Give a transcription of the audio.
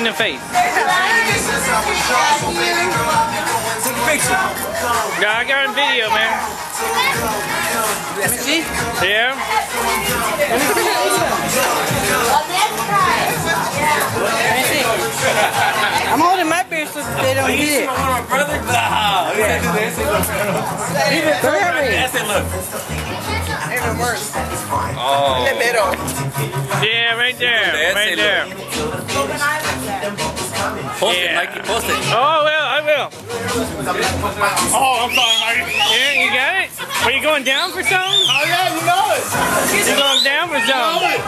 the face. Take a picture. Yeah, I got a video, man. Let me see. Yeah. Let me see. I'm holding my beer so they don't get it. my brother? Nah. Go ahead, Ray. That's it, look. Even worse. Oh. The middle. Yeah, right there. That's Right there. Post it, Mikey. Post it. Oh, I will. I will. Oh, I'm sorry, Mikey. Yeah, you got it? Are you going down for something? Oh, yeah, you know it. You going down for something?